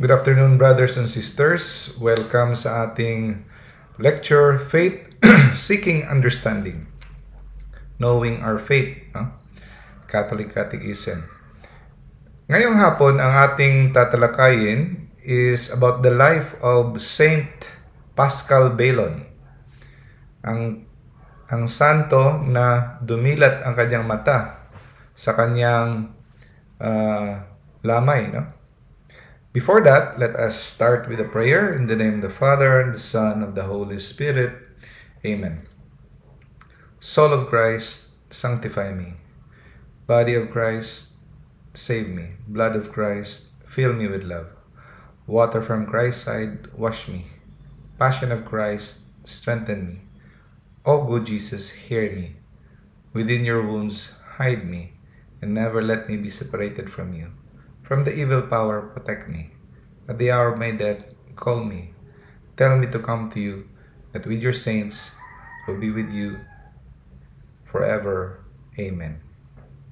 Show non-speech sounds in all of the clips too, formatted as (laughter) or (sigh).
Good afternoon, brothers and sisters. Welcome sa ating lecture, Faith (clears throat) Seeking Understanding. Knowing Our Faith, no? Catholic Catechism. Ngayong hapon, ang ating tatalakayin is about the life of Saint Pascal Baylon. Ang ang santo na dumilat ang kanyang mata sa kanyang uh, lamay, no? Before that, let us start with a prayer in the name of the Father, and the Son, of the Holy Spirit. Amen. Soul of Christ, sanctify me. Body of Christ, save me. Blood of Christ, fill me with love. Water from Christ's side, wash me. Passion of Christ, strengthen me. O good Jesus, hear me. Within your wounds, hide me, and never let me be separated from you. From the evil power, protect me. At the hour of my death, call me. Tell me to come to you, that with your saints will be with you forever. Amen.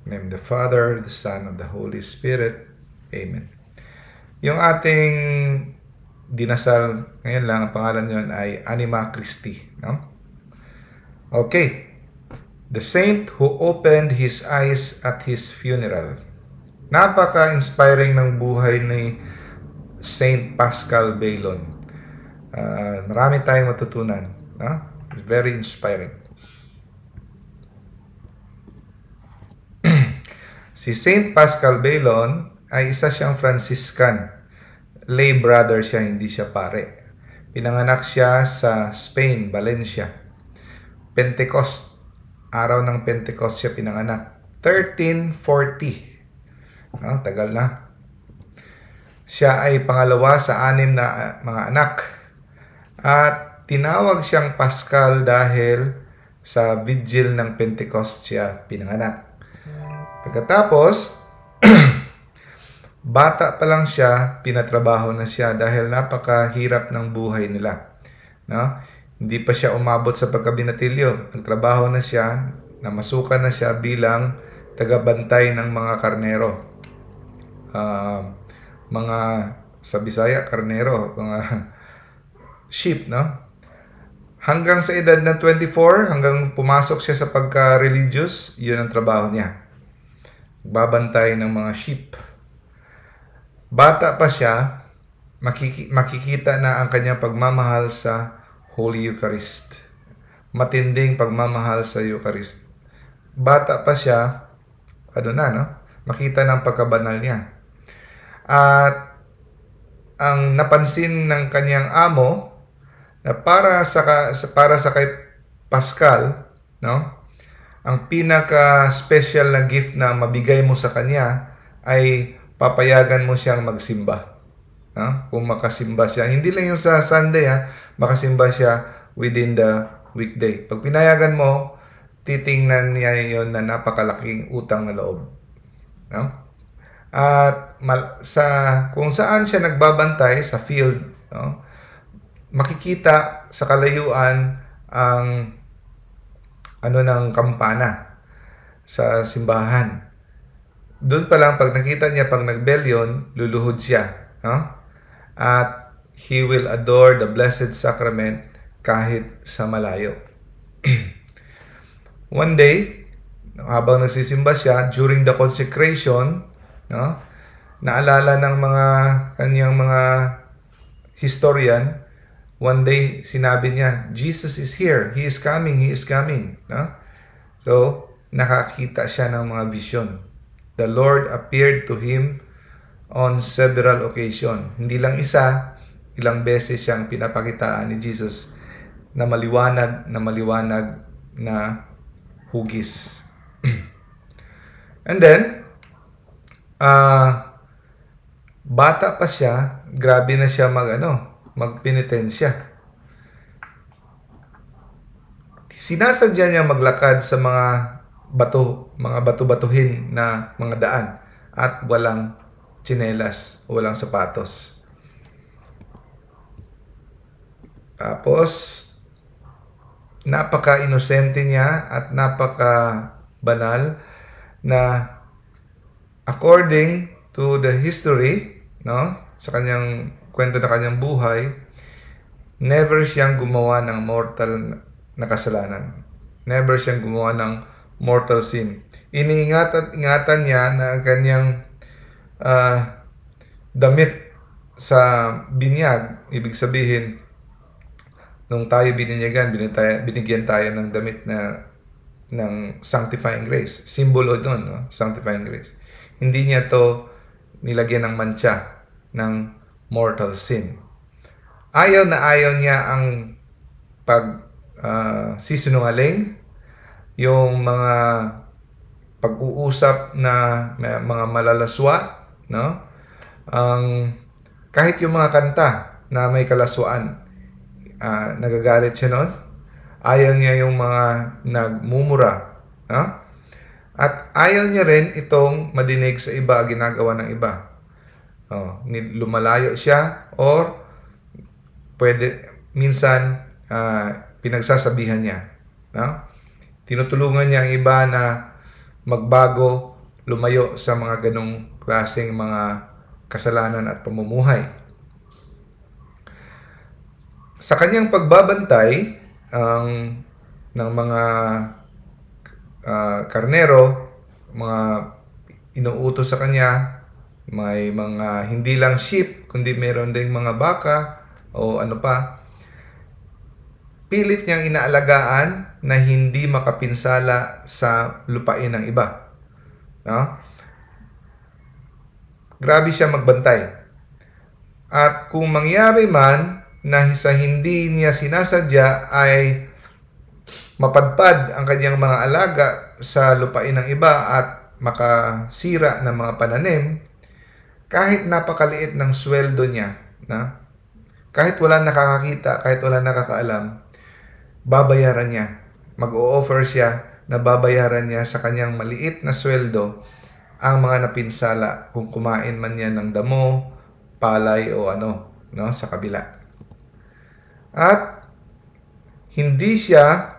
Name the Father, the Son, of the Holy Spirit. Amen. Yung ating dinasal ngayon lang, ang pangalan yon ay Anima Christi. No? Okay. The saint who opened his eyes at his funeral. Napaka-inspiring ng buhay ni Saint Pascal Baylon. Uh, marami tayong matutunan. It's very inspiring. (clears throat) si Saint Pascal Baylon ay isa siyang Franciscan. Lay brother siya, hindi siya pare. Pinanganak siya sa Spain, Valencia. Pentecost. Araw ng Pentecost siya pinanganak. 1340 No, tagal na. Siya ay pangalawa sa anim na uh, mga anak. At tinawag siyang Pascal dahil sa vigil ng Pentecost siya pinanganak. Pagkatapos, (clears throat) bata pa lang siya, pinatrabaho na siya dahil napakahirap ng buhay nila. No? Hindi pa siya umabot sa pagkabinatilyo. Nagtrabaho na siya, namasukan na siya bilang tagabantay ng mga karnero uh, mga sa Bisaya, karnero, mga sheep, no? Hanggang sa edad na 24, hanggang pumasok siya sa pagka-religious, yun ang trabaho niya. Babantay ng mga sheep. Bata pa siya, makiki- makikita na ang kanyang pagmamahal sa Holy Eucharist. Matinding pagmamahal sa Eucharist. Bata pa siya, ano na, no? Makita ng pagkabanal niya at ang napansin ng kanyang amo na para sa para sa kay Pascal, no? Ang pinaka special na gift na mabigay mo sa kanya ay papayagan mo siyang magsimba. No? Kung makasimba siya, hindi lang yung sa Sunday ha, makasimba siya within the weekday. Pag pinayagan mo, titingnan niya yon na napakalaking utang na loob. No? at mal- sa kung saan siya nagbabantay sa field no makikita sa kalayuan ang ano ng kampana sa simbahan doon pa lang pag nakita niya pag nagbelyon luluhod siya no at he will adore the blessed sacrament kahit sa malayo (clears throat) one day habang nagsisimba siya during the consecration no? Naalala ng mga kanyang mga historian, one day sinabi niya, Jesus is here, He is coming, He is coming. No? So, nakakita siya ng mga vision. The Lord appeared to him on several occasion. Hindi lang isa, ilang beses siyang pinapakitaan ni Jesus na maliwanag na maliwanag na hugis. (clears throat) And then, uh, bata pa siya, grabe na siya mag ano, magpenitensya. Sinasadya niya maglakad sa mga bato, mga bato-batuhin na mga daan at walang tsinelas, walang sapatos. Tapos, napaka-inosente niya at napaka-banal na according to the history, no? sa kanyang kwento na kanyang buhay, never siyang gumawa ng mortal na kasalanan. Never siyang gumawa ng mortal sin. Iniingatan ingatan niya na kanyang uh, damit sa binyag, ibig sabihin, nung tayo bininyagan, binigyan, binigyan tayo ng damit na ng sanctifying grace. Simbolo doon, no? sanctifying grace. Hindi niya to nilagyan ng mancha ng mortal sin. Ayaw na ayaw niya ang pag uh, sisinungaling, yung mga pag-uusap na mga malalaswa, no? Ang kahit yung mga kanta na may kalaswaan, uh, nagagalit siya noon. Ayaw niya yung mga nagmumura, no? At ayaw niya rin itong madinig sa iba, ginagawa ng iba. Oh, lumalayo siya or pwede minsan uh, pinagsasabihan niya. No? Tinutulungan niya ang iba na magbago, lumayo sa mga ganong klaseng mga kasalanan at pamumuhay. Sa kanyang pagbabantay ang ng mga uh, karnero, mga inuutos sa kanya, may mga hindi lang sheep, kundi meron ding mga baka o ano pa. Pilit niyang inaalagaan na hindi makapinsala sa lupain ng iba. No? Grabe siya magbantay. At kung mangyari man na sa hindi niya sinasadya ay mapadpad ang kanyang mga alaga sa lupain ng iba at makasira ng mga pananim, kahit napakaliit ng sweldo niya, na kahit wala nakakakita, kahit wala nakakaalam, babayaran niya. Mag-o-offer siya na babayaran niya sa kanyang maliit na sweldo ang mga napinsala kung kumain man niya ng damo, palay o ano, no, sa kabila. At hindi siya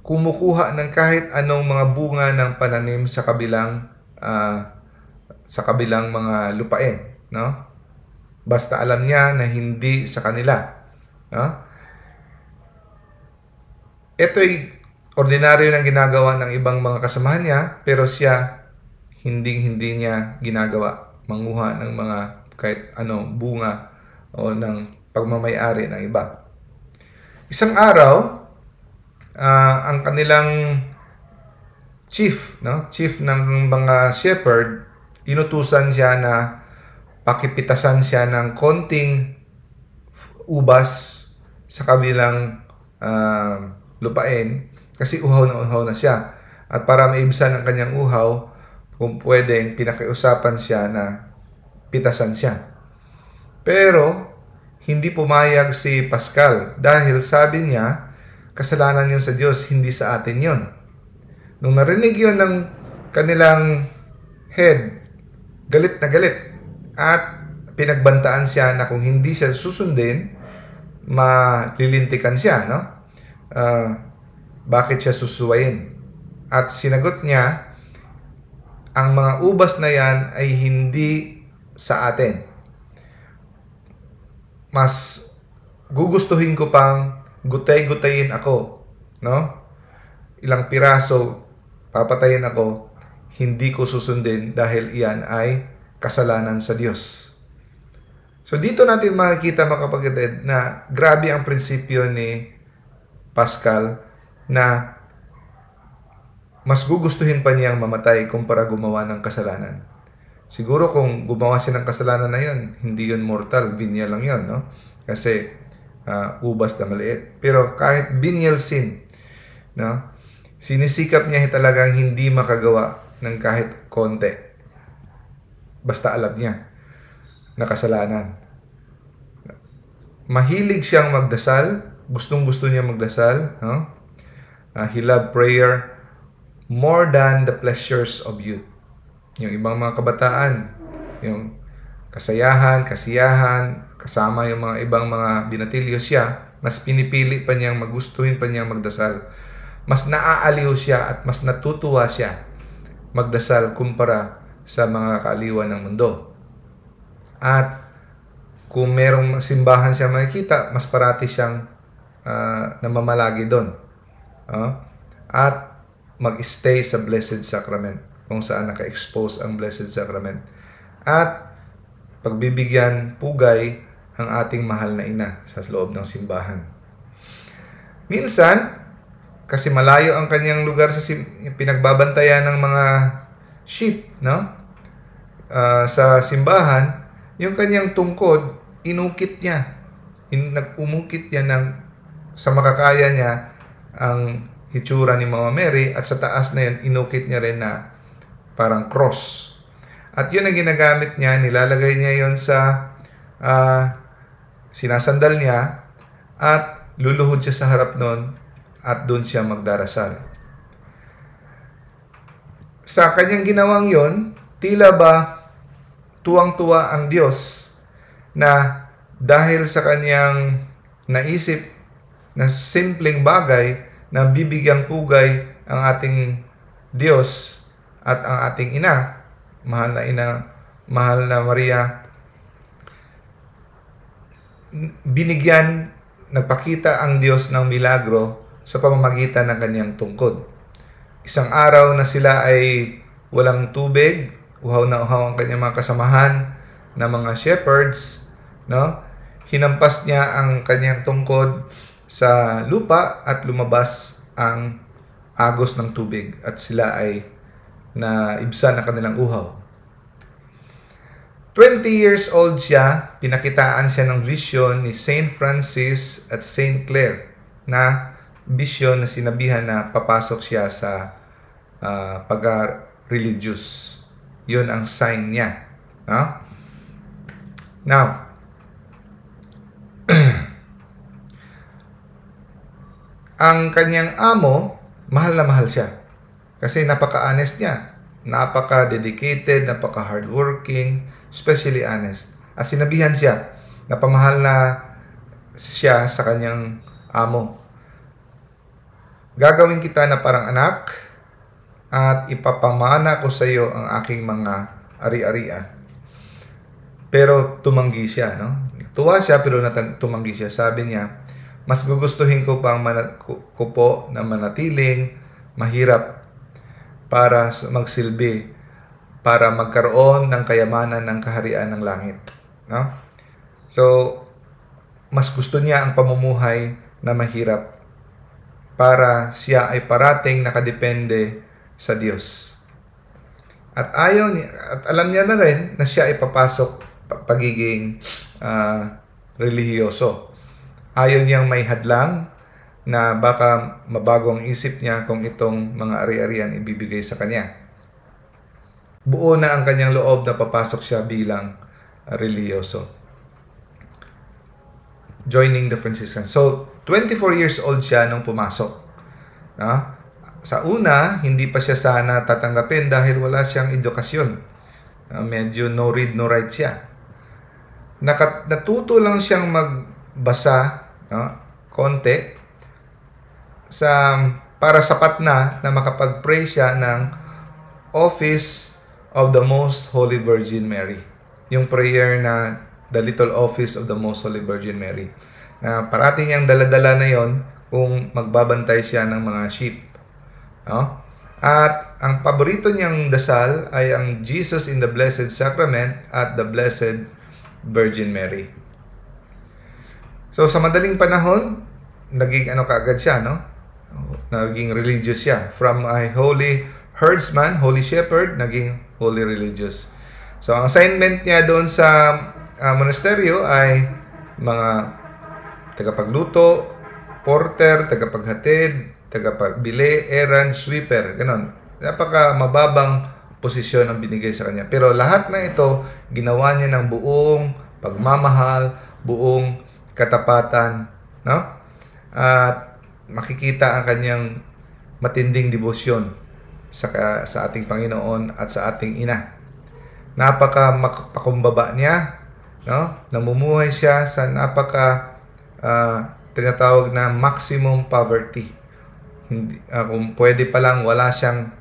kumukuha ng kahit anong mga bunga ng pananim sa kabilang uh, sa kabilang mga lupain, no? Basta alam niya na hindi sa kanila, no? Ito'y ordinaryo ng ginagawa ng ibang mga kasamahan niya, pero siya hindi hindi niya ginagawa manguha ng mga kahit ano bunga o ng pagmamayari ng iba. Isang araw, uh, ang kanilang chief, no? Chief ng mga shepherd, inutusan siya na pakipitasan siya ng konting ubas sa kabilang uh, lupain kasi uhaw na uhaw na siya. At para maibsan ang kanyang uhaw, kung pwedeng pinakiusapan siya na pitasan siya. Pero, hindi pumayag si Pascal dahil sabi niya, kasalanan yun sa Diyos, hindi sa atin yun. Nung narinig yun ng kanilang head, galit na galit. At pinagbantaan siya na kung hindi siya susundin, malilintikan siya, no? Uh, bakit siya susuwayin? At sinagot niya, ang mga ubas na yan ay hindi sa atin. Mas gugustuhin ko pang gutay-gutayin ako, no? Ilang piraso papatayin ako, hindi ko susundin dahil iyan ay kasalanan sa Diyos. So dito natin makikita mga kapatid na grabe ang prinsipyo ni Pascal na mas gugustuhin pa niyang mamatay kumpara gumawa ng kasalanan. Siguro kung gumawa siya ng kasalanan na yun, hindi yun mortal, vinya lang yun, no? Kasi uh, ubas na maliit. Pero kahit venial sin, no? Sinisikap niya talagang hindi makagawa ng kahit konti. Basta alam niya na kasalanan. Mahilig siyang magdasal, gustong gusto niya magdasal, no? Uh, he loved prayer more than the pleasures of youth. Yung ibang mga kabataan, yung kasayahan, kasiyahan, kasama yung mga ibang mga binatilyo siya, mas pinipili pa niyang magustuhin pa niyang magdasal. Mas naaaliw siya at mas natutuwa siya magdasal kumpara sa mga kaaliwan ng mundo. At kung merong simbahan siya makikita, mas parati siyang uh, namamalagi doon. Uh, at mag-stay sa Blessed Sacrament kung saan naka-expose ang Blessed Sacrament. At pagbibigyan pugay ang ating mahal na ina sa loob ng simbahan. Minsan, kasi malayo ang kanyang lugar sa sim- pinagbabantayan ng mga sheep, no? Uh, sa simbahan, yung kanyang tungkod, inukit niya. In, nag-umukit niya ng, sa makakaya niya ang hitsura ni Mama Mary at sa taas na yun, inukit niya rin na parang cross. At yun ang ginagamit niya, nilalagay niya yon sa uh, sinasandal niya at luluhod siya sa harap nun at doon siya magdarasal. Sa kanyang ginawang yon, tila ba tuwang-tuwa ang Diyos na dahil sa kanyang naisip na simpleng bagay na bibigyang pugay ang ating Diyos at ang ating ina, mahal na ina, mahal na Maria, binigyan, nagpakita ang Diyos ng milagro sa pamamagitan ng kanyang tungkod. Isang araw na sila ay walang tubig, uhaw na uhaw ang kanyang mga kasamahan na mga shepherds, no? Hinampas niya ang kanyang tungkod sa lupa at lumabas ang agos ng tubig at sila ay na ibsan ang kanilang uhaw. 20 years old siya, pinakitaan siya ng vision ni Saint Francis at Saint Clare na vision na sinabihan na papasok siya sa uh, pag-religious. Yun ang sign niya. No? Now, (clears throat) ang kanyang amo, mahal na mahal siya. Kasi napaka-honest niya. Napaka-dedicated, napaka-hardworking, especially honest. At sinabihan siya na pamahal na siya sa kanyang amo. Gagawin kita na parang anak at ipapamana ko sa iyo ang aking mga ari-arian. Pero tumanggi siya, no? Tuwa siya pero natang, tumanggi siya. Sabi niya, mas gugustuhin ko pang ko po na manatiling mahirap para magsilbi para magkaroon ng kayamanan ng kaharian ng langit. No? So, mas gusto niya ang pamumuhay na mahirap para siya ay parating nakadepende sa Diyos. At ayaw niya, at alam niya na rin na siya ay papasok pagiging uh, relihiyoso. Ayaw niyang may hadlang na baka mabago ang isip niya kung itong mga ari-arian ibibigay sa kanya buo na ang kanyang loob na papasok siya bilang religyoso. Joining the Franciscans. So, 24 years old siya nung pumasok. No? Sa una, hindi pa siya sana tatanggapin dahil wala siyang edukasyon. Medyo no read, no write siya. Nakat natuto lang siyang magbasa, no? konti, sa para sapat na na makapag-pray siya ng office of the Most Holy Virgin Mary. Yung prayer na the little office of the Most Holy Virgin Mary. Na parating niyang daladala na yon kung magbabantay siya ng mga sheep. No? At ang paborito niyang dasal ay ang Jesus in the Blessed Sacrament at the Blessed Virgin Mary. So sa madaling panahon, naging ano kaagad siya, no? Naging religious siya. From a holy herdsman, holy shepherd, naging holy religious. So, ang assignment niya doon sa uh, monasteryo ay mga tagapagluto, porter, tagapaghatid, tagapagbili, errand, sweeper, ganon. Napaka mababang posisyon ang binigay sa kanya. Pero lahat na ito, ginawa niya ng buong pagmamahal, buong katapatan, no? At makikita ang kanyang matinding debosyon sa, sa ating Panginoon at sa ating ina. Napaka pakumbaba niya, no? Namumuhay siya sa napaka uh, tinatawag na maximum poverty. Hindi, uh, kung pwede pa lang wala siyang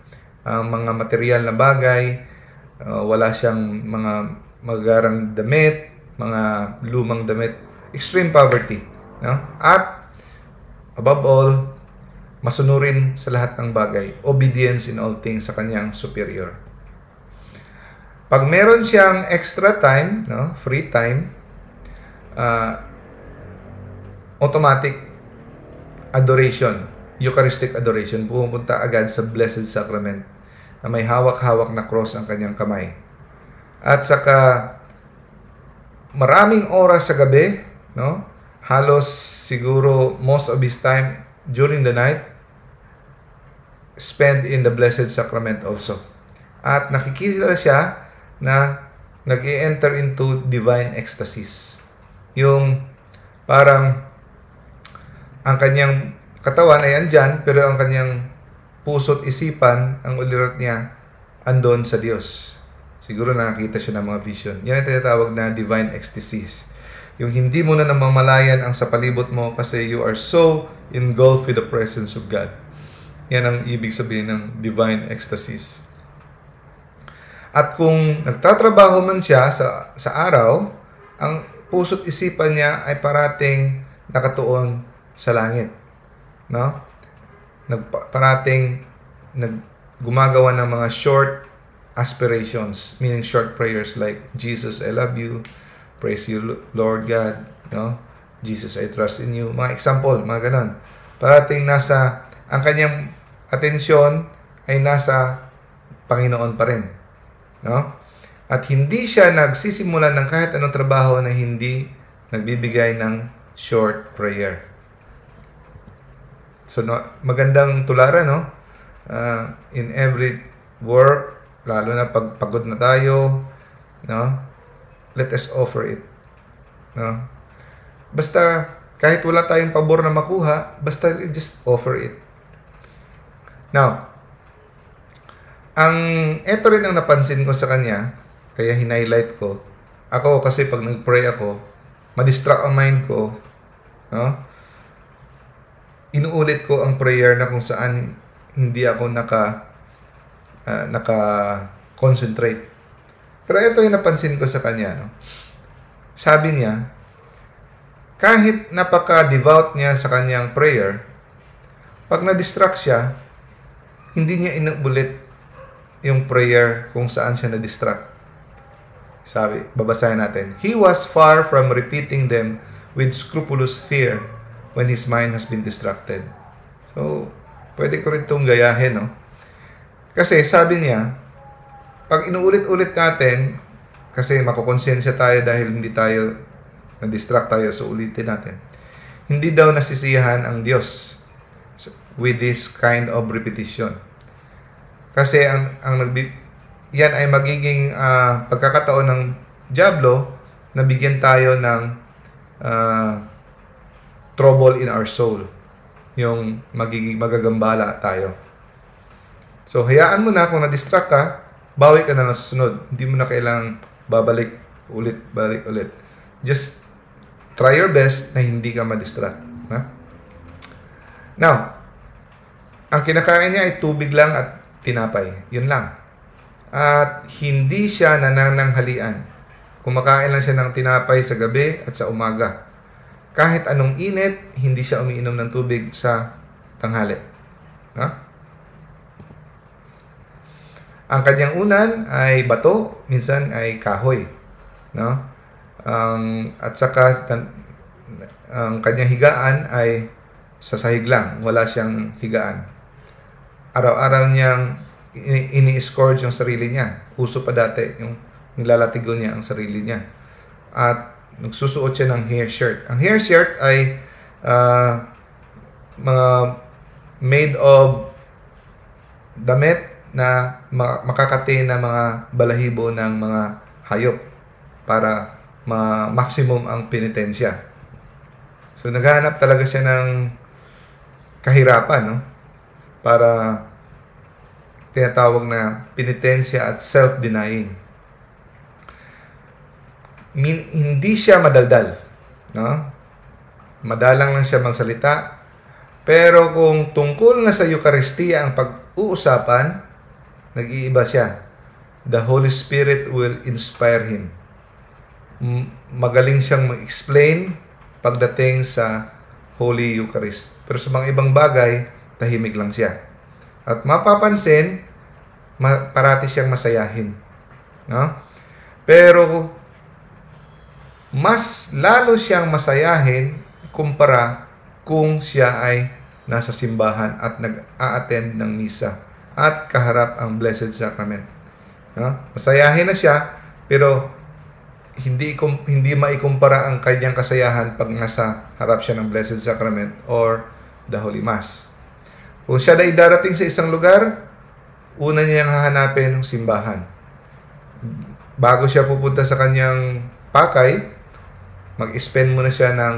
uh, mga material na bagay, uh, wala siyang mga magarang damit, mga lumang damit, extreme poverty. No? At above all, masunurin sa lahat ng bagay, obedience in all things sa kanyang superior. Pag meron siyang extra time, no, free time, uh, automatic adoration, Eucharistic adoration, pumunta agad sa Blessed Sacrament na may hawak-hawak na cross ang kanyang kamay. At saka maraming oras sa gabi, no? Halos siguro most of his time during the night spend in the Blessed Sacrament also. At nakikita siya na nag enter into divine ecstasies. Yung parang ang kanyang katawan ay andyan, pero ang kanyang puso't isipan, ang ulirat niya, andon sa Diyos. Siguro nakakita siya ng mga vision. Yan ang tinatawag na divine ecstasies. Yung hindi mo na namamalayan ang sa palibot mo kasi you are so engulfed with the presence of God. Yan ang ibig sabihin ng divine ecstasies. At kung nagtatrabaho man siya sa, sa araw, ang puso't isipan niya ay parating nakatuon sa langit. No? Nagparating nag gumagawa ng mga short aspirations, meaning short prayers like Jesus, I love you, praise you Lord God, no? Jesus, I trust in you. Mga example, mga ganon. Parating nasa ang kanyang atensyon ay nasa Panginoon pa rin. No? At hindi siya nagsisimulan ng kahit anong trabaho na hindi nagbibigay ng short prayer. So, no, magandang tularan, no? Uh, in every work, lalo na pag pagod na tayo, no? Let us offer it. No? Basta, kahit wala tayong pabor na makuha, basta just offer it. Now, ang ito rin ang napansin ko sa kanya, kaya hinighlight ko. Ako kasi pag nag-pray ako, ma-distract ang mind ko, no? Inuulit ko ang prayer na kung saan hindi ako naka uh, naka concentrate. Pero ito yung napansin ko sa kanya, no? Sabi niya, kahit napaka-devout niya sa kanyang prayer, pag na-distract siya, hindi niya inuulit yung prayer kung saan siya na-distract. Sabi, babasahin natin. He was far from repeating them with scrupulous fear when his mind has been distracted. So, pwede ko rin itong gayahin, no? Kasi sabi niya, pag inuulit-ulit natin, kasi makukonsensya tayo dahil hindi tayo na-distract tayo, so ulitin natin. Hindi daw nasisiyahan ang Diyos with this kind of repetition. Kasi ang ang nagbi yan ay magiging uh, pagkakataon ng Diablo na bigyan tayo ng uh, trouble in our soul. Yung magiging magagambala tayo. So, hayaan mo na kung na-distract ka, bawi ka na lang susunod. Hindi mo na kailangang babalik ulit, balik ulit. Just try your best na hindi ka ma-distract. Ha? Now, ang kinakain niya ay tubig lang at tinapay. Yun lang. At hindi siya nanananghalian. Kumakain lang siya ng tinapay sa gabi at sa umaga. Kahit anong init, hindi siya umiinom ng tubig sa tanghali. Ha? Ang kanyang unan ay bato, minsan ay kahoy. No? Um, at saka ang kanyang higaan ay sa sahig lang, wala siyang higaan araw-araw niyang ini-scourge yung sarili niya. Uso pa dati yung nilalatigo niya ang sarili niya. At nagsusuot siya ng hair shirt. Ang hair shirt ay uh, mga made of damit na makakati na mga balahibo ng mga hayop para ma-maximum ang penitensya. So naghahanap talaga siya ng kahirapan, no? para tinatawag na penitensya at self-denying. Min, hindi siya madaldal. No? Madalang lang siya magsalita. Pero kung tungkol na sa Eucharistia ang pag-uusapan, nag-iiba siya. The Holy Spirit will inspire him. magaling siyang mag-explain pagdating sa Holy Eucharist. Pero sa mga ibang bagay, tahimik lang siya. At mapapansin, ma- parati siyang masayahin. No? Pero mas lalo siyang masayahin kumpara kung siya ay nasa simbahan at nag-a-attend ng misa at kaharap ang Blessed Sacrament. No? Masayahin na siya pero hindi hindi maikumpara ang kanyang kasayahan pag nasa harap siya ng Blessed Sacrament or the Holy Mass. Kung siya ay darating sa isang lugar, una niyang hahanapin ang simbahan. Bago siya pupunta sa kanyang pakay, mag-spend muna siya ng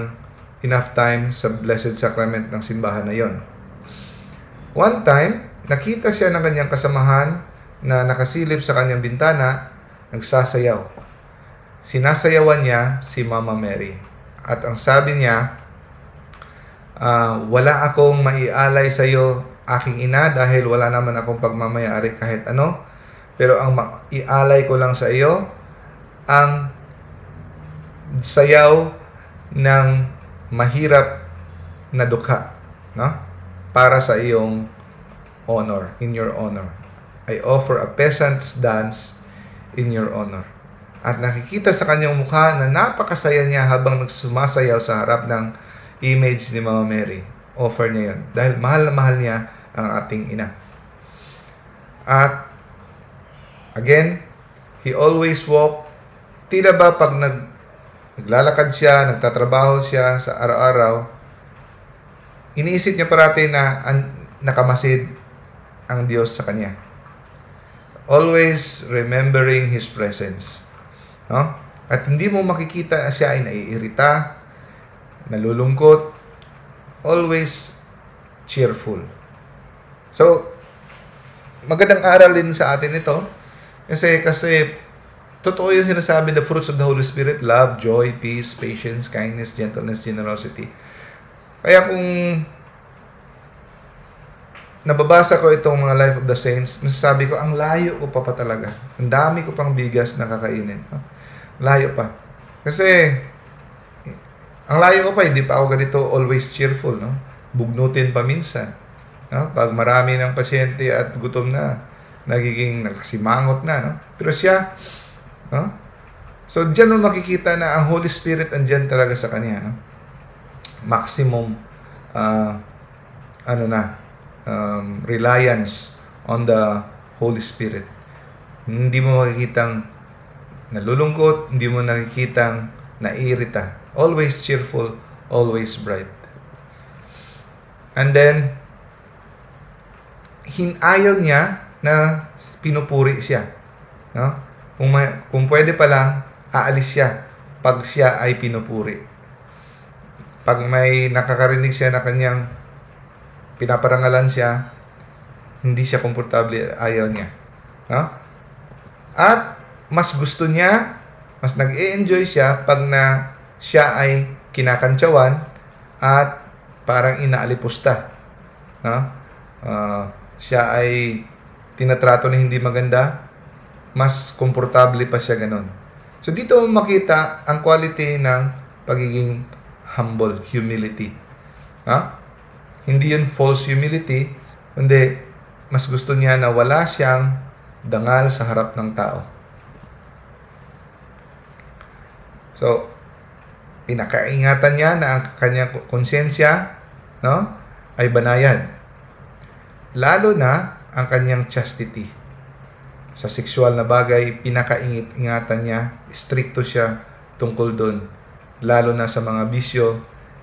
enough time sa Blessed Sacrament ng simbahan na yon. One time, nakita siya ng kanyang kasamahan na nakasilip sa kanyang bintana, nagsasayaw. Sinasayawan niya si Mama Mary. At ang sabi niya, ah, wala akong maialay sa iyo, aking ina, dahil wala naman akong pagmamayari kahit ano. Pero ang ialay ko lang sa iyo, ang sayaw ng mahirap na dukha, no? Para sa iyong honor, in your honor. I offer a peasant's dance in your honor. At nakikita sa kanyang mukha na napakasaya niya habang nagsumasayaw sa harap ng image ni Mama Mary. Offer niya yun. Dahil mahal na mahal niya ang ating ina. At again, he always walk. Tila ba pag nag, naglalakad siya, nagtatrabaho siya sa araw-araw, iniisip niya parati na an, nakamasid ang Diyos sa kanya. Always remembering His presence. No? At hindi mo makikita na siya ay naiirita, nalulungkot, always cheerful. So, magandang aral din sa atin ito. Kasi, kasi, totoo yung sinasabi, the fruits of the Holy Spirit, love, joy, peace, patience, kindness, gentleness, generosity. Kaya kung nababasa ko itong mga Life of the Saints, nasasabi ko, ang layo ko pa pa talaga. Ang dami ko pang bigas na kakainin. Layo pa. Kasi, ang layo ko pa, hindi pa ako ganito always cheerful. No? Bugnutin pa minsan. No? Pag marami ng pasyente at gutom na, nagiging nakasimangot na. No? Pero siya, no? so dyan mo makikita na ang Holy Spirit andyan talaga sa kanya. No? Maximum, uh, ano na, um, reliance on the Holy Spirit. Hindi mo makikitang nalulungkot, hindi mo nakikitang nairita. Always cheerful, always bright. And then, hin ayaw niya na pinupuri siya. No? Kung, may, kung pwede pa lang, aalis siya pag siya ay pinupuri. Pag may nakakarinig siya na kanyang pinaparangalan siya, hindi siya komportable, ayaw niya. No? At mas gusto niya, mas nag-enjoy siya pag na siya ay kinakantsawan at parang inaalipusta. No? Uh, siya ay tinatrato na hindi maganda, mas komportable pa siya ganun. So dito mo makita ang quality ng pagiging humble, humility. Ha? Hindi yun false humility, kundi mas gusto niya na wala siyang dangal sa harap ng tao. So, pinakaingatan niya na ang kanyang konsensya no, ay banayan. Lalo na ang kanyang chastity. Sa sexual na bagay, pinakaingit-ingatan niya, stricto siya tungkol doon. Lalo na sa mga bisyo,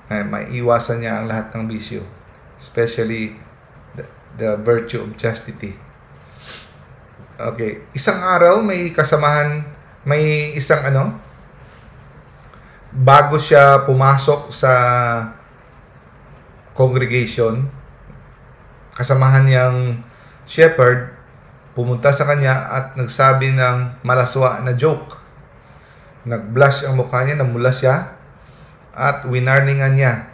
ay maiiwasan niya ang lahat ng bisyo. Especially the, the virtue of chastity. Okay, isang araw may kasamahan, may isang ano, bago siya pumasok sa congregation, kasamahan niyang shepherd pumunta sa kanya at nagsabi ng malaswa na joke. Nag-blush ang mukha niya, namula siya at winarningan niya.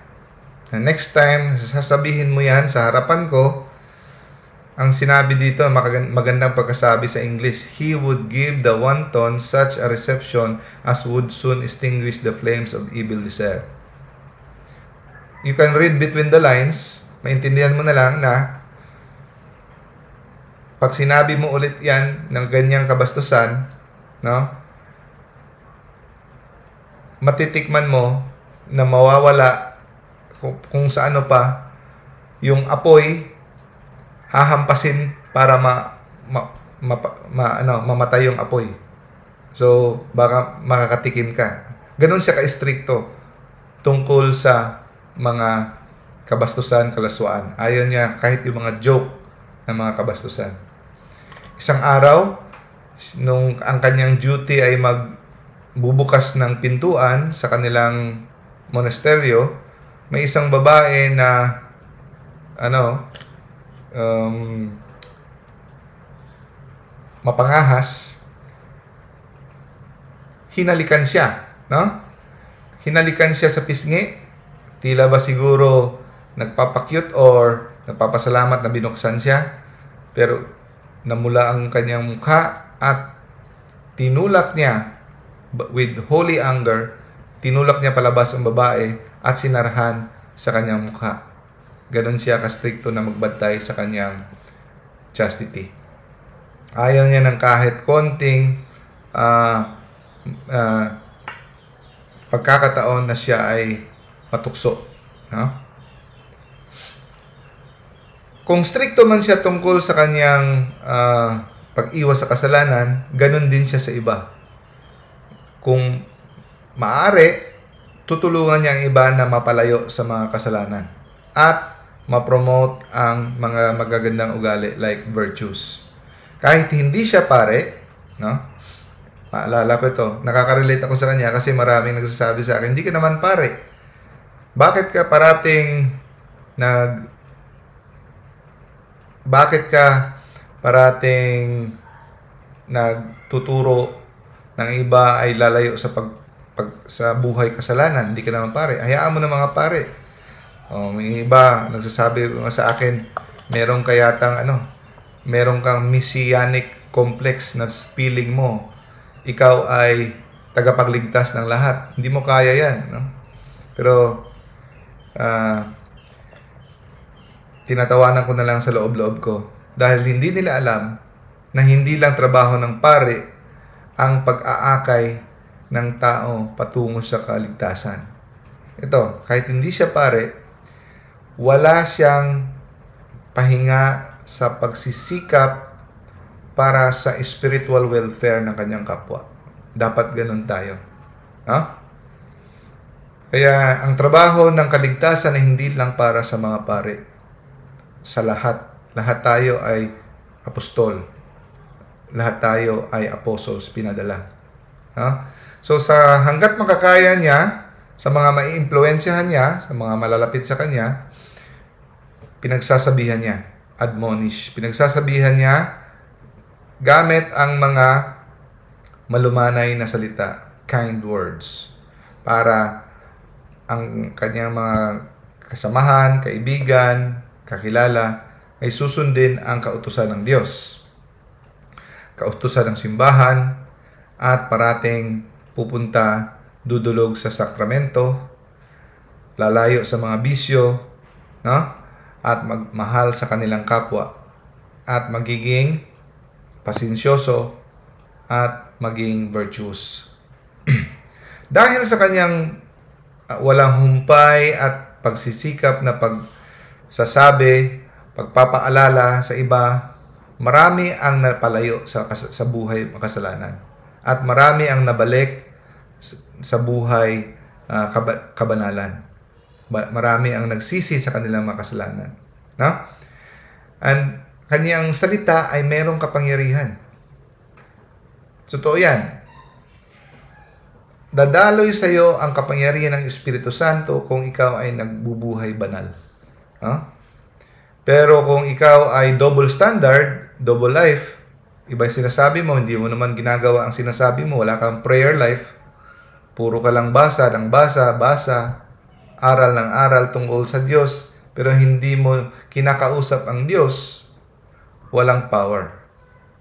Na next time, sasabihin mo yan sa harapan ko, ang sinabi dito, magandang pagkasabi sa English, He would give the wanton such a reception as would soon extinguish the flames of evil desire. You can read between the lines, maintindihan mo na lang na pag sinabi mo ulit yan ng ganyang kabastusan, no? Matitikman mo na mawawala kung, kung sa ano pa yung apoy hahampasin para ma, ma, ma, ma ano, mamatay yung apoy. So, baka makakatikim ka. Ganon siya ka-stricto tungkol sa mga kabastusan, kalaswaan. Ayaw niya kahit yung mga joke ng mga kabastusan. Isang araw, nung ang kanyang duty ay magbubukas ng pintuan sa kanilang monasteryo, may isang babae na ano, um, mapangahas, hinalikan siya, no? Hinalikan siya sa pisngi, tila ba siguro nagpapakyut or nagpapasalamat na binuksan siya, pero namula ang kanyang mukha at tinulak niya with holy anger, tinulak niya palabas ang babae at sinarahan sa kanyang mukha. Ganon siya kastrikto na magbantay sa kanyang chastity. Ayaw niya ng kahit konting uh, uh, pagkakataon na siya ay matukso. No? Kung stricto man siya tungkol sa kanyang uh, pag-iwas sa kasalanan, ganun din siya sa iba. Kung maaari, tutulungan niya ang iba na mapalayo sa mga kasalanan. At ma-promote ang mga magagandang ugali like virtues. Kahit hindi siya pare, no? Maalala ko ito, nakaka-relate ako sa kanya kasi maraming nagsasabi sa akin, hindi ka naman pare. Bakit ka parating nag bakit ka parating nagtuturo ng iba ay lalayo sa pag, pag sa buhay kasalanan, hindi ka naman pare. Hayaan mo na mga pare Oh, may iba nagsasabi sa akin, meron kayatang ano, meron kang messianic complex na feeling mo. Ikaw ay tagapagligtas ng lahat. Hindi mo kaya 'yan, no? Pero uh, tinatawanan ko na lang sa loob-loob ko dahil hindi nila alam na hindi lang trabaho ng pare ang pag-aakay ng tao patungo sa kaligtasan. Ito, kahit hindi siya pare, wala siyang pahinga sa pagsisikap para sa spiritual welfare ng kanyang kapwa. Dapat ganun tayo. Ha? Kaya ang trabaho ng kaligtasan ay hindi lang para sa mga pare. Sa lahat. Lahat tayo ay apostol. Lahat tayo ay apostles, pinadala. Ha? So sa hanggat makakaya niya, sa mga maiimpluwensyahan niya, sa mga malalapit sa kanya, pinagsasabihan niya, admonish, pinagsasabihan niya gamit ang mga malumanay na salita, kind words, para ang kanyang mga kasamahan, kaibigan, kakilala, ay susundin ang kautusan ng Diyos. Kautusan ng simbahan at parating pupunta dudulog sa sakramento, lalayo sa mga bisyo, no? at magmahal sa kanilang kapwa at magiging pasensyoso at maging virtuous. (clears throat) Dahil sa kanyang uh, walang humpay at pagsisikap na pagsasabi, pagpapaalala sa iba, marami ang napalayo sa, sa buhay makasalanan. At marami ang nabalik sa buhay uh, kabanalan marami ang nagsisi sa kanilang makasalanan. No? And kanyang salita ay merong kapangyarihan. Totoo yan. Dadaloy sa iyo ang kapangyarihan ng Espiritu Santo kung ikaw ay nagbubuhay banal. No? Pero kung ikaw ay double standard, double life, iba sinasabi mo, hindi mo naman ginagawa ang sinasabi mo, wala kang prayer life, puro ka lang basa ng basa, basa, aral ng aral tungkol sa Diyos, pero hindi mo kinakausap ang Diyos, walang power.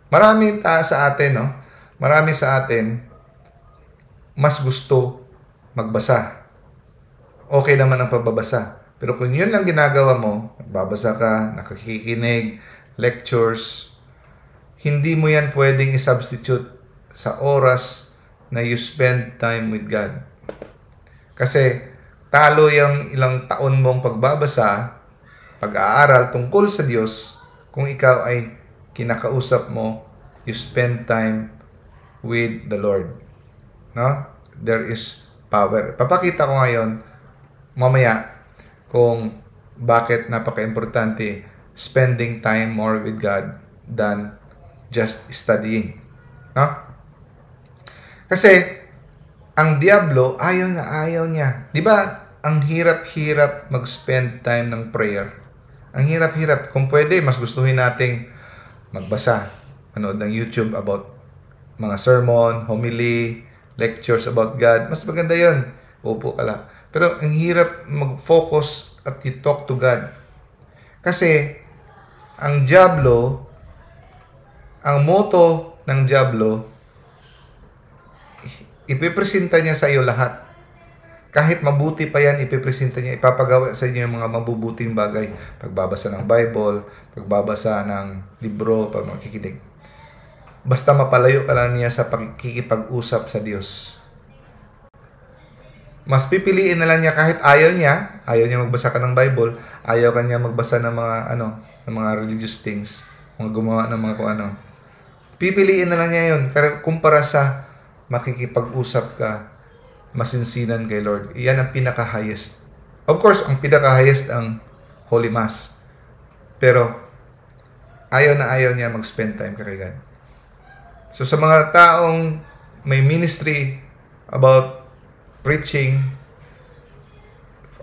Marami ta sa atin, no? Marami sa atin mas gusto magbasa. Okay naman ang pagbabasa. Pero kung yun lang ginagawa mo, nagbabasa ka, nakakikinig, lectures, hindi mo yan pwedeng i-substitute sa oras na you spend time with God. Kasi talo yung ilang taon mong pagbabasa, pag-aaral tungkol sa Diyos, kung ikaw ay kinakausap mo, you spend time with the Lord. No? There is power. Papakita ko ngayon, mamaya, kung bakit napaka-importante spending time more with God than just studying. No? Kasi, ang Diablo, ayaw na ayaw niya. Di ba, ang hirap-hirap mag-spend time ng prayer. Ang hirap-hirap. Kung pwede, mas gustuhin nating magbasa, manood ng YouTube about mga sermon, homily, lectures about God. Mas maganda yon. Upo ka lang. Pero ang hirap mag-focus at you talk to God. Kasi, ang Diablo, ang moto ng Diablo, ipipresenta niya sa iyo lahat. Kahit mabuti pa yan, ipipresenta niya, ipapagawa sa inyo yung mga mabubuting bagay. Pagbabasa ng Bible, pagbabasa ng libro, pag makikinig. Basta mapalayo ka lang niya sa pagkikipag-usap sa Diyos. Mas pipiliin na lang niya kahit ayaw niya, ayaw niya magbasa ka ng Bible, ayaw kanya magbasa ng mga ano, ng mga religious things, mga gumawa ng mga kung ano. Pipiliin na lang niya 'yon kumpara sa makikipag-usap ka masinsinan kay Lord. Iyan ang pinaka-highest. Of course, ang pinaka-highest ang Holy Mass. Pero, ayaw na ayaw niya mag-spend time kay God. So, sa mga taong may ministry about preaching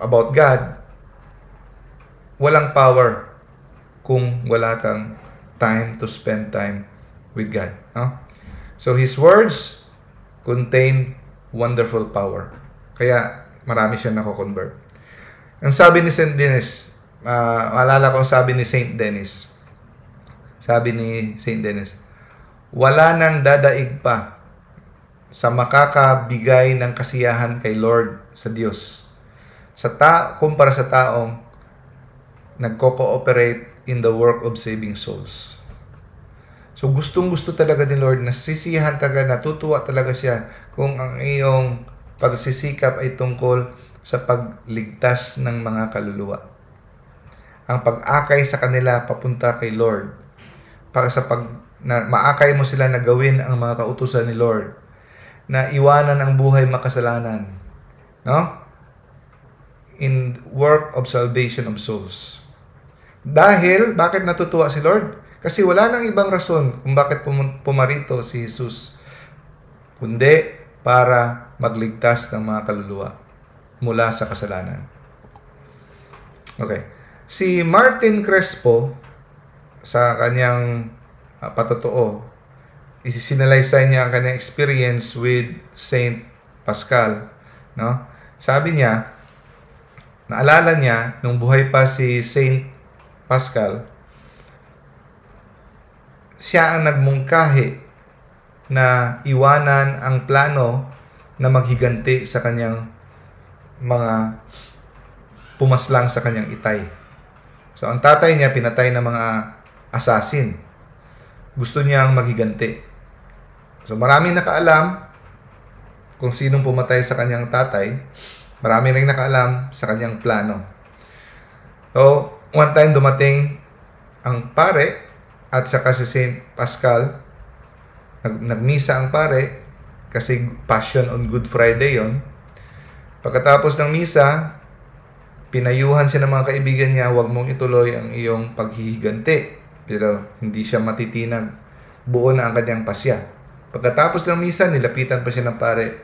about God, walang power kung wala kang time to spend time with God. No? So, His words contain wonderful power. Kaya marami siya nako-convert. Ang sabi ni St. Denis, uh, maalala ko ang sabi ni St. Denis. Sabi ni St. Denis, wala nang dadaig pa sa makakabigay ng kasiyahan kay Lord sa Diyos. Sa ta kumpara sa taong nagko-cooperate in the work of saving souls. So gustong gusto talaga ni Lord, nasisiyahan talaga, natutuwa talaga siya kung ang iyong pagsisikap ay tungkol sa pagligtas ng mga kaluluwa. Ang pag-akay sa kanila papunta kay Lord. Para sa pag na maakay mo sila na gawin ang mga kautusan ni Lord. Na iwanan ang buhay makasalanan. No? In work of salvation of souls. Dahil, bakit natutuwa si Lord? Kasi wala nang ibang rason kung bakit pumarito si Jesus. Kundi para magligtas ng mga kaluluwa mula sa kasalanan. Okay. Si Martin Crespo, sa kanyang uh, patotoo, isinalaysay niya ang kanyang experience with Saint Pascal. No? Sabi niya, naalala niya, nung buhay pa si Saint Pascal, siya ang nagmungkahi na iwanan ang plano na maghiganti sa kanyang mga pumaslang sa kanyang itay. So ang tatay niya pinatay ng mga assassin. Gusto niyang maghiganti. So maraming nakaalam kung sinong pumatay sa kanyang tatay. Marami rin nakaalam sa kanyang plano. So, one time dumating ang pare at saka si Saint Pascal, nag, nagmisa ang pare kasi Passion on Good Friday yon. Pagkatapos ng misa, pinayuhan siya ng mga kaibigan niya, huwag mong ituloy ang iyong paghihiganti. Pero hindi siya matitinag. Buo na ang kanyang pasya. Pagkatapos ng misa, nilapitan pa siya ng pare.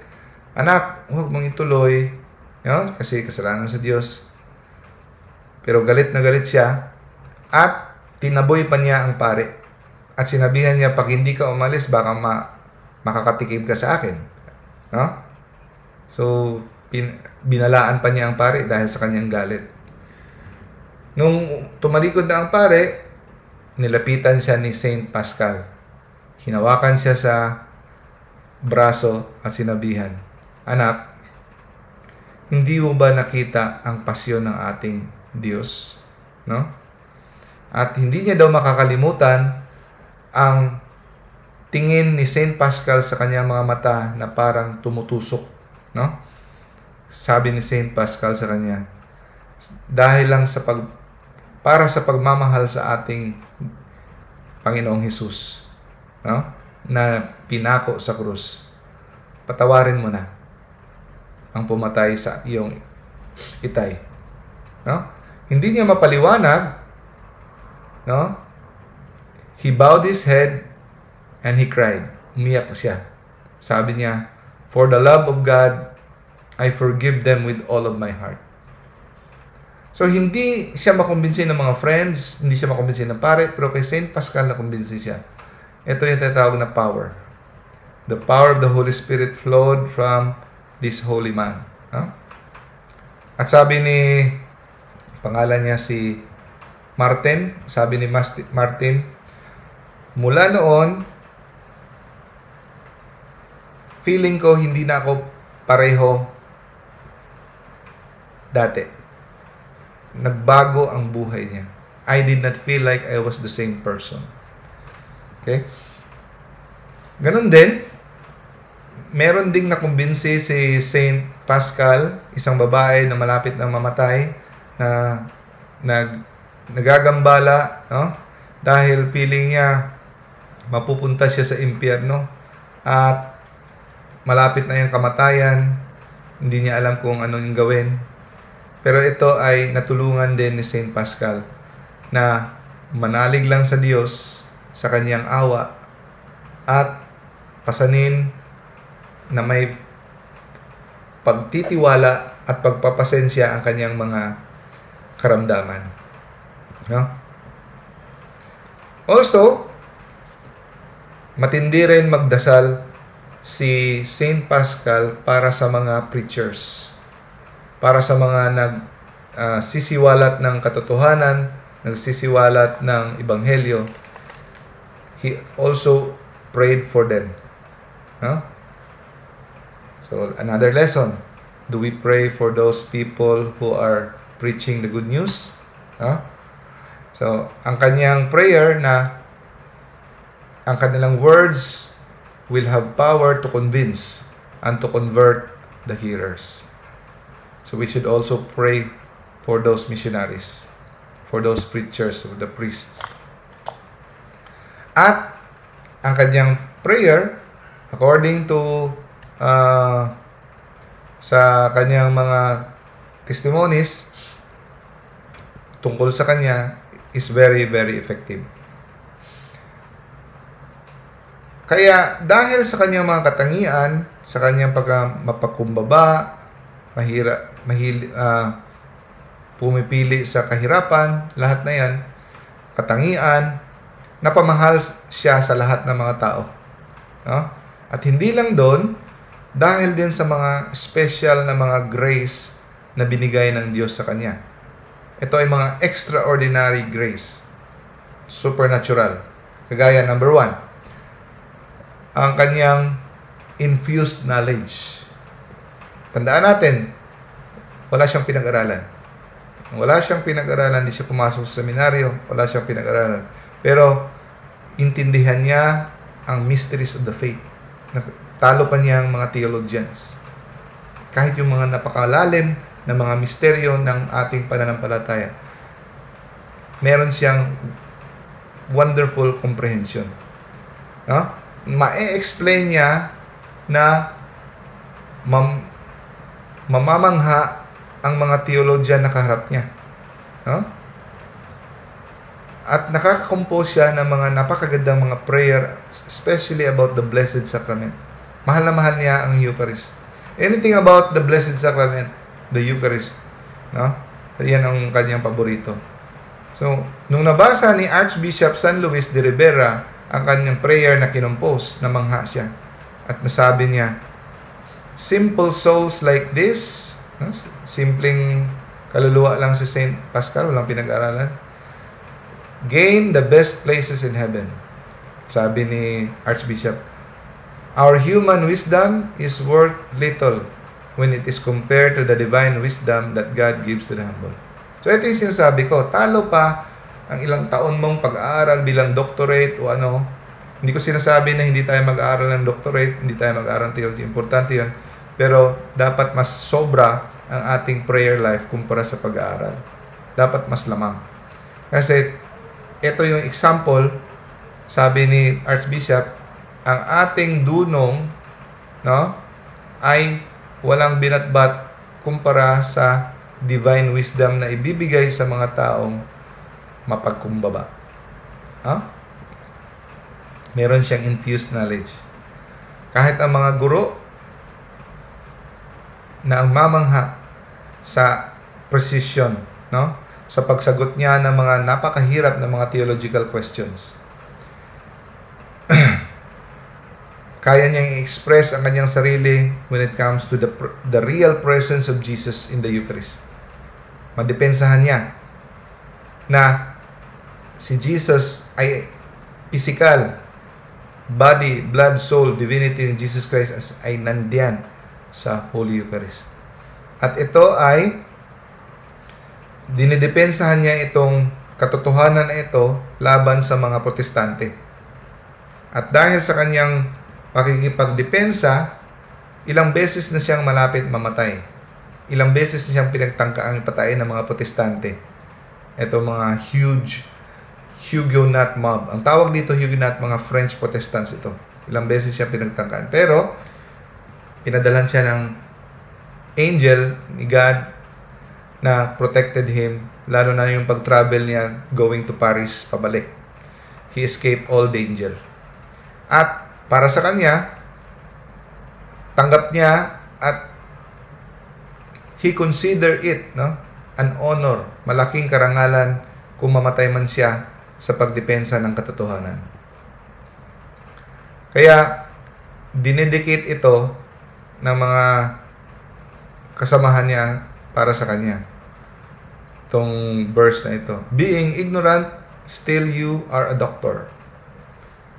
Anak, huwag mong ituloy. You know, kasi kasalanan sa Diyos. Pero galit na galit siya. At tinaboy pa niya ang pare. At sinabihan niya, pag hindi ka umalis, baka ma makakatikim ka sa akin. No? So, pin, binalaan pa niya ang pare dahil sa kanyang galit. Nung tumalikod na ang pare, nilapitan siya ni Saint Pascal. Hinawakan siya sa braso at sinabihan, Anak, hindi mo ba nakita ang pasyon ng ating Diyos? No? At hindi niya daw makakalimutan ang tingin ni Saint Pascal sa kanyang mga mata na parang tumutusok. No? Sabi ni Saint Pascal sa kanya, dahil lang sa pag para sa pagmamahal sa ating Panginoong Hesus no? na pinako sa krus. Patawarin mo na ang pumatay sa iyong itay. No? Hindi niya mapaliwanag, no? He bowed his head and he cried. Umiyak siya. Sabi niya, For the love of God, I forgive them with all of my heart. So, hindi siya makumbinsi ng mga friends, hindi siya makumbinsi ng pare, pero kay St. Pascal nakumbinsi siya. Ito yung tinatawag na power. The power of the Holy Spirit flowed from this holy man. Huh? At sabi ni, pangalan niya si Martin, sabi ni Martin, mula noon, feeling ko hindi na ako pareho dati nagbago ang buhay niya. I did not feel like I was the same person. Okay? Ganon din, meron ding nakumbinsi si Saint Pascal, isang babae na malapit na mamatay, na nag, nagagambala, no? Dahil feeling niya mapupunta siya sa impyerno at malapit na yung kamatayan, hindi niya alam kung ano yung gawin. Pero ito ay natulungan din ni Saint Pascal na manalig lang sa Diyos sa kanyang awa at pasanin na may pagtitiwala at pagpapasensya ang kanyang mga karamdaman. No? Also, matindi rin magdasal si Saint Pascal para sa mga preachers para sa mga nag uh, sisiwalat ng katotohanan, nagsisiwalat ng ebanghelyo. He also prayed for them. Huh? So another lesson, do we pray for those people who are preaching the good news? Huh? So, ang kanyang prayer na ang kanilang words will have power to convince and to convert the hearers. So we should also pray for those missionaries, for those preachers, for the priests. At ang kanyang prayer, according to uh, sa kanyang mga testimonies tungkol sa kanya is very, very effective. Kaya dahil sa kanyang mga katangian, sa kanyang pagka mapakumbaba, mahira, mahil, uh, pumipili sa kahirapan, lahat na yan, katangian, napamahal siya sa lahat ng mga tao. No? At hindi lang doon, dahil din sa mga special na mga grace na binigay ng Diyos sa kanya. Ito ay mga extraordinary grace. Supernatural. Kagaya number one, ang kanyang infused knowledge. Tandaan natin, wala siyang pinag-aralan. Wala siyang pinag-aralan, hindi siya pumasok sa seminaryo, wala siyang pinag-aralan. Pero, intindihan niya ang mysteries of the faith. Talo pa niya ang mga theologians. Kahit yung mga napakalalim na mga misteryo ng ating pananampalataya. Meron siyang wonderful comprehension. No? Ma-explain niya na mam mamamangha ang mga theologian na kaharap niya. No? At nakaka-compose siya ng mga napakagandang mga prayer, especially about the Blessed Sacrament. Mahal na mahal niya ang Eucharist. Anything about the Blessed Sacrament, the Eucharist. No? Yan ang kanyang paborito. So, nung nabasa ni Archbishop San Luis de Rivera ang kanyang prayer na kinompose, namangha siya. At nasabi niya, simple souls like this, no? simpleng kaluluwa lang si Saint Pascal, walang pinag-aralan. Gain the best places in heaven. Sabi ni Archbishop, Our human wisdom is worth little when it is compared to the divine wisdom that God gives to the humble. So ito yung sinasabi ko, talo pa ang ilang taon mong pag-aaral bilang doctorate o ano. Hindi ko sinasabi na hindi tayo mag-aaral ng doctorate, hindi tayo mag-aaral ng theology. Importante yun. Pero dapat mas sobra ang ating prayer life kumpara sa pag-aaral. Dapat mas lamang. Kasi ito yung example, sabi ni Archbishop, ang ating dunong no, ay walang binatbat kumpara sa divine wisdom na ibibigay sa mga taong mapagkumbaba. Ha? Meron siyang infused knowledge. Kahit ang mga guro na ang mamangha sa precision, no? Sa pagsagot niya ng mga napakahirap na mga theological questions. (clears throat) Kaya niyang i-express ang kanyang sarili when it comes to the the real presence of Jesus in the Eucharist. Madepensahan niya na si Jesus ay physical, body, blood, soul, divinity ni Jesus Christ ay nandiyan sa Holy Eucharist. At ito ay dinidepensahan niya itong katotohanan na ito laban sa mga protestante. At dahil sa kanyang pakikipagdepensa, ilang beses na siyang malapit mamatay. Ilang beses na siyang pinagtangkaang patayin ng mga protestante. Ito mga huge Huguenot mob. Ang tawag dito Huguenot, mga French Protestants ito. Ilang beses siya pinagtangkaan. Pero, pinadalan siya ng angel ni God na protected him, lalo na yung pag-travel niya going to Paris pabalik. He escaped all danger. At para sa kanya, tanggap niya at he consider it no an honor, malaking karangalan kung mamatay man siya sa pagdepensa ng katotohanan. Kaya dinedicate ito ng mga kasamahan niya para sa kanya. Itong verse na ito. Being ignorant, still you are a doctor.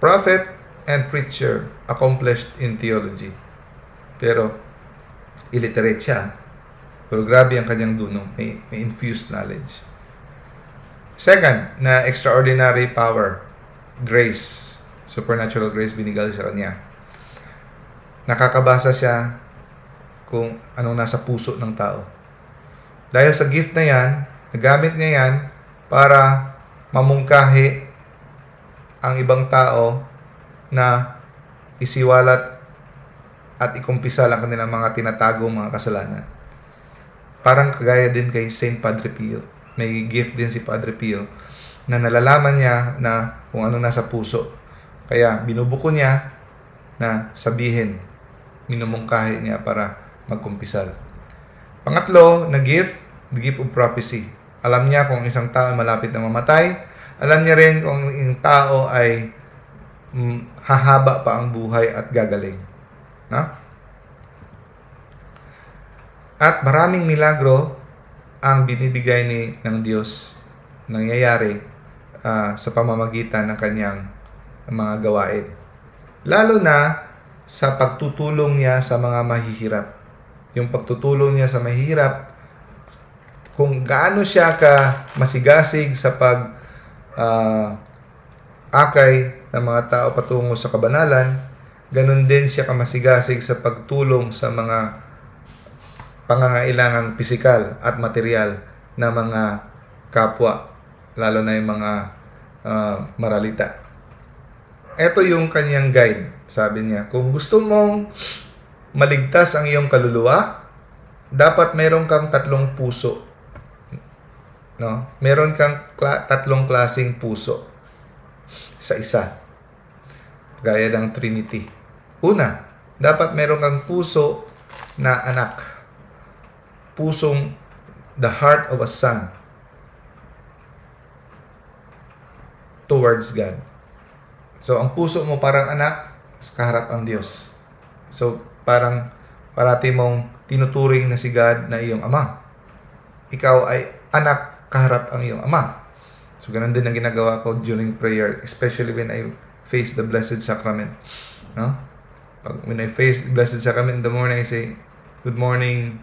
Prophet, and preacher accomplished in theology. Pero, illiterate siya. Pero grabe ang kanyang dunong. May, may infused knowledge. Second, na extraordinary power. Grace. Supernatural grace binigay sa kanya. Nakakabasa siya kung anong nasa puso ng tao. Dahil sa gift na yan, nagamit niya yan para mamungkahi ang ibang tao na isiwalat at ikumpisal ang kanilang mga tinatagong mga kasalanan. Parang kagaya din kay Saint Padre Pio. May gift din si Padre Pio na nalalaman niya na kung ano nasa puso. Kaya binubuko niya na sabihin, minumungkahi niya para magkumpisal. Pangatlo na gift, the gift of prophecy. Alam niya kung isang tao ay malapit na mamatay. Alam niya rin kung ang tao ay mm, hahaba pa ang buhay at gagaling. No? At maraming milagro ang binibigay ni ng Diyos nangyayari uh, sa pamamagitan ng kanyang mga gawain. Lalo na sa pagtutulong niya sa mga mahihirap. Yung pagtutulong niya sa mahihirap, kung gaano siya ka masigasig sa pag uh, akay ng mga tao patungo sa kabanalan, ganun din siya kamasigasig sa pagtulong sa mga pangangailangang pisikal at material na mga kapwa, lalo na yung mga uh, maralita. Ito yung kanyang guide, sabi niya. Kung gusto mong maligtas ang iyong kaluluwa, dapat meron kang tatlong puso. No? Meron kang kla- tatlong klasing puso sa isa. Gaya ng Trinity. Una, dapat meron kang puso na anak. Pusong the heart of a son towards God. So, ang puso mo parang anak, kaharap ang Diyos. So, parang parati mong tinuturing na si God na iyong ama. Ikaw ay anak, kaharap ang iyong ama. So, ganun din ang ginagawa ko during prayer, especially when I face the Blessed Sacrament. No? Pag, when I face the Blessed Sacrament in the morning, I say, Good morning,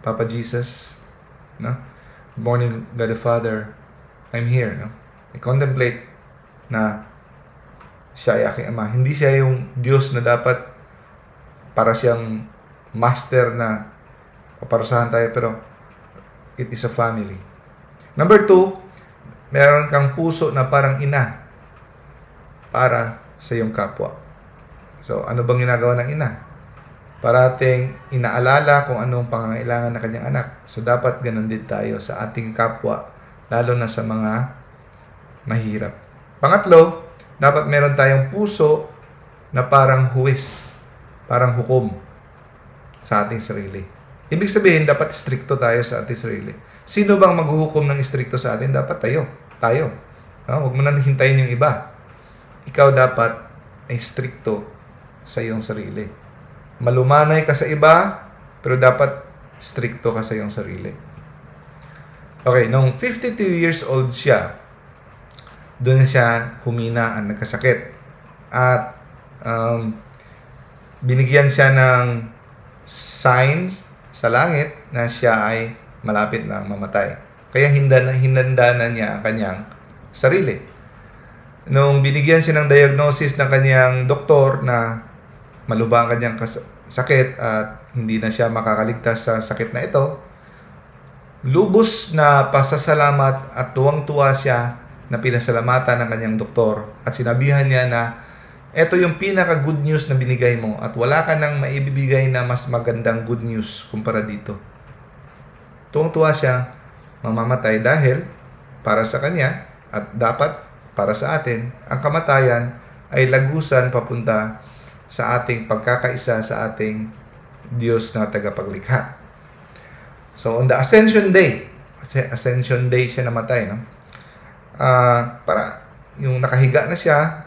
Papa Jesus. No? Good morning, God the Father. I'm here. No? I contemplate na siya ay aking ama. Hindi siya yung Diyos na dapat para siyang master na paparusahan tayo, pero it is a family. Number two, meron kang puso na parang ina para sa iyong kapwa. So, ano bang ginagawa ng ina? Parating inaalala kung anong pangangailangan ng kanyang anak. So, dapat ganun din tayo sa ating kapwa, lalo na sa mga mahirap. Pangatlo, dapat meron tayong puso na parang huwis, parang hukom sa ating sarili. Ibig sabihin, dapat stricto tayo sa ating sarili. Sino bang maghuhukom ng stricto sa atin? Dapat tayo. Tayo. No? Huwag mo nang hintayin yung iba. Ikaw dapat ay stricto sa iyong sarili. Malumanay ka sa iba, pero dapat stricto ka sa iyong sarili. Okay, nung 52 years old siya, doon siya humina ang nagkasakit. At um, binigyan siya ng signs sa langit na siya ay malapit na mamatay. Kaya hinda na, hinanda na niya ang kanyang sarili. Nung binigyan siya ng diagnosis ng kanyang doktor na malubha ang kanyang sakit at hindi na siya makakaligtas sa sakit na ito, lubos na pasasalamat at tuwang-tuwa siya na pinasalamatan ng kanyang doktor at sinabihan niya na ito yung pinaka good news na binigay mo at wala ka nang maibibigay na mas magandang good news kumpara dito. Tuwang-tuwa siya, mamamatay dahil para sa kanya at dapat para sa atin, ang kamatayan ay lagusan papunta sa ating pagkakaisa sa ating Diyos na tagapaglikha. So on the Ascension Day, Ascension Day siya namatay, no? Uh, para yung nakahiga na siya,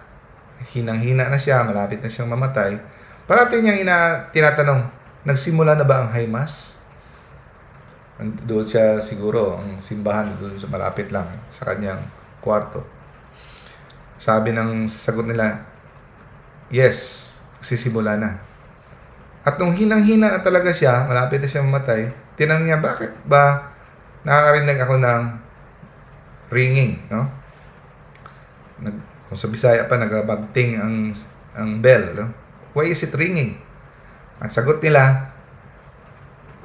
hinang-hina na siya, malapit na siyang mamatay, parating niyang ina, tinatanong, nagsimula na ba ang high mass? Doon siya siguro, ang simbahan doon sa malapit lang sa kanyang kwarto. Sabi ng sagot nila, yes, sisimula na. At nung hinang-hina na talaga siya, malapit na siya mamatay, tinanong niya, bakit ba nakakarinig ako ng ringing, no? Nag, kung sa Bisaya pa, nagabagting ang, ang bell. No? Why is it ringing? At sagot nila,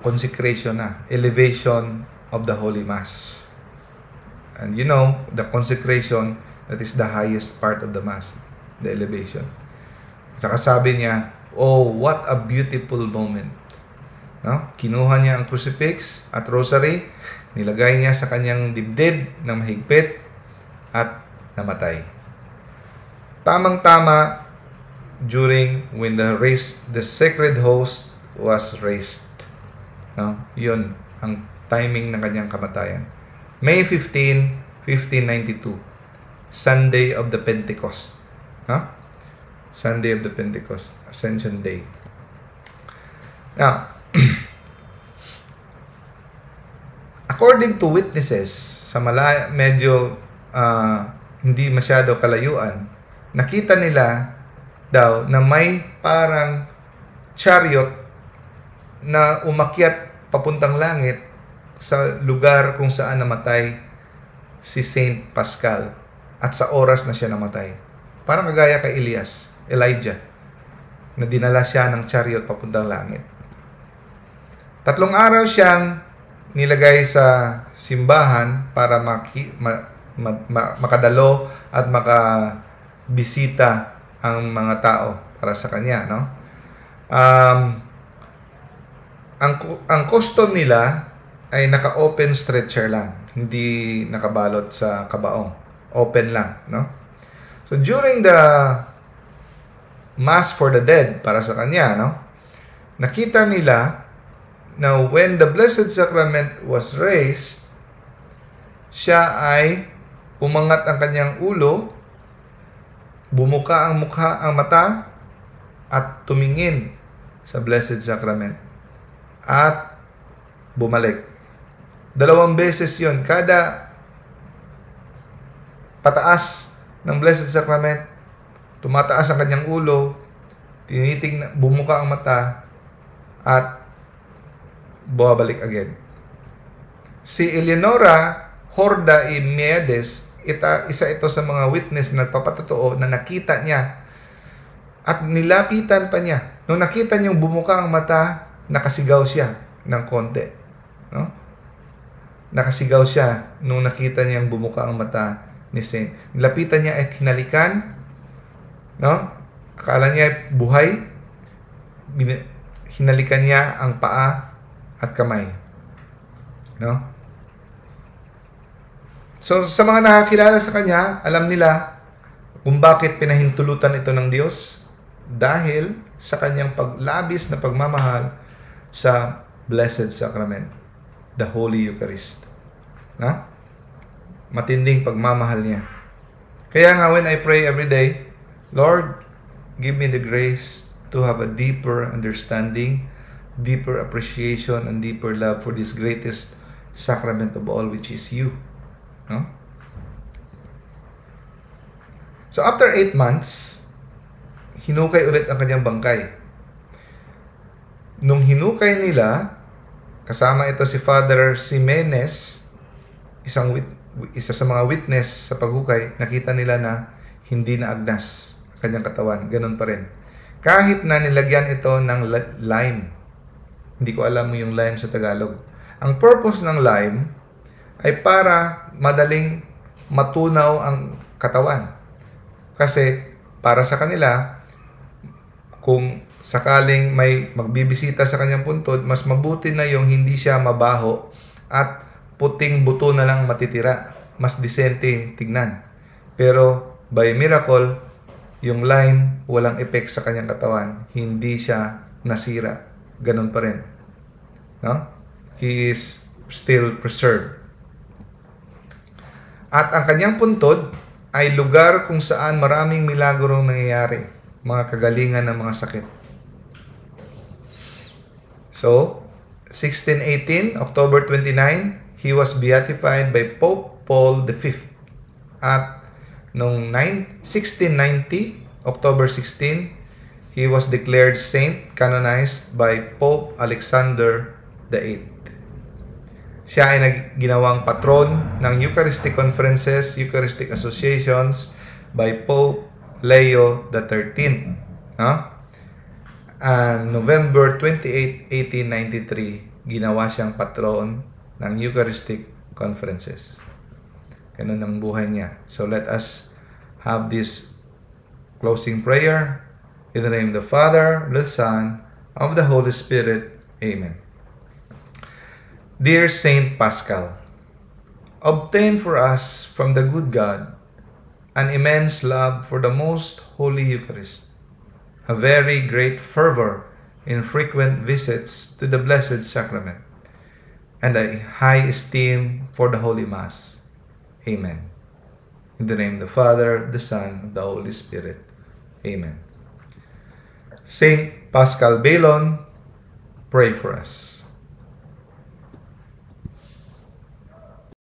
consecration na, elevation of the Holy Mass. And you know, the consecration, that is the highest part of the Mass, the elevation. Saka sabi niya, oh, what a beautiful moment. No? Kinuha niya ang crucifix at rosary, nilagay niya sa kanyang dibdib ng mahigpit at namatay tamang-tama during when the race the sacred host was raised. No? 'Yun ang timing ng kanyang kamatayan. May 15, 1592. Sunday of the Pentecost. No? Sunday of the Pentecost, Ascension Day. Now, (clears throat) according to witnesses, sa malaya, medyo uh, hindi masyado kalayuan, nakita nila daw na may parang chariot na umakyat papuntang langit sa lugar kung saan namatay si Saint Pascal at sa oras na siya namatay. Parang kagaya kay Elias, Elijah, na dinala siya ng chariot papuntang langit. Tatlong araw siyang nilagay sa simbahan para maki, ma, ma, ma, makadalo at maka bisita ang mga tao para sa kanya, no? Um, ang ang custom nila ay naka-open stretcher lang, hindi nakabalot sa kabaong. Open lang, no? So during the mass for the dead para sa kanya, no? Nakita nila na when the Blessed Sacrament was raised, siya ay umangat ang kanyang ulo bumuka ang mukha, ang mata, at tumingin sa Blessed Sacrament. At bumalik. Dalawang beses yon Kada pataas ng Blessed Sacrament, tumataas ang kanyang ulo, tiniting bumuka ang mata, at bumabalik again. Si Eleonora Horda y Miedes, ita, isa ito sa mga witness na nagpapatotoo na nakita niya at nilapitan pa niya. Nung nakita niyang bumuka ang mata, nakasigaw siya ng konti. No? Nakasigaw siya nung nakita niyang bumuka ang mata ni Saint. Nilapitan niya at hinalikan. No? Akala niya buhay. Hinalikan niya ang paa at kamay. No? So, sa mga nakakilala sa kanya, alam nila kung bakit pinahintulutan ito ng Diyos dahil sa kanyang paglabis na pagmamahal sa Blessed Sacrament, the Holy Eucharist. Na? Matinding pagmamahal niya. Kaya nga when I pray every day, Lord, give me the grace to have a deeper understanding, deeper appreciation, and deeper love for this greatest sacrament of all, which is you. No? So after 8 months, hinukay ulit ang kanyang bangkay. Nung hinukay nila, kasama ito si Father Simenes, isang wit- isa sa mga witness sa paghukay, nakita nila na hindi na agnas ang kanyang katawan. Ganun pa rin. Kahit na nilagyan ito ng lime. Hindi ko alam mo yung lime sa Tagalog. Ang purpose ng lime ay para madaling matunaw ang katawan. Kasi para sa kanila, kung sakaling may magbibisita sa kanyang puntod, mas mabuti na yung hindi siya mabaho at puting buto na lang matitira. Mas disente tignan. Pero by miracle, yung line walang effect sa kanyang katawan. Hindi siya nasira. Ganun pa rin. No? He is still preserved. At ang kanyang puntod ay lugar kung saan maraming milagrong nangyayari mga kagalingan ng mga sakit. So, 1618, October 29, he was beatified by Pope Paul V. At noong 1690, October 16, he was declared saint canonized by Pope Alexander VIII. Siya ay ginawang patron ng Eucharistic Conferences, Eucharistic Associations by Pope Leo 13th. No? And November 28, 1893, ginawa siyang patron ng Eucharistic Conferences. Ganun ang buhay niya. So let us have this closing prayer. In the name of the Father, the Son, of the Holy Spirit. Amen. Dear Saint Pascal, obtain for us from the good God an immense love for the most holy Eucharist, a very great fervor in frequent visits to the Blessed Sacrament, and a high esteem for the Holy Mass. Amen. In the name of the Father, the Son, and the Holy Spirit. Amen. Saint Pascal Balon, pray for us.